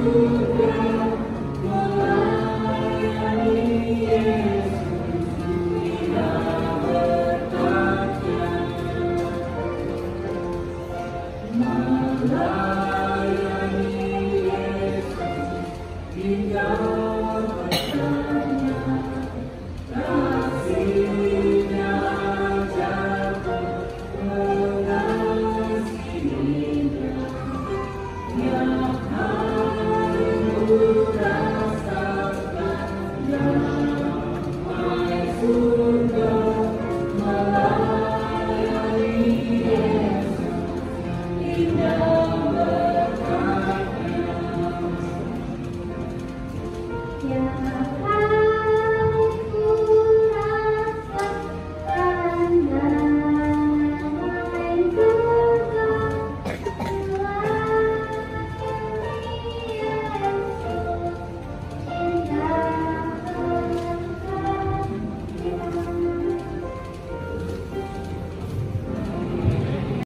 Melayani Yesus, hingga futuro.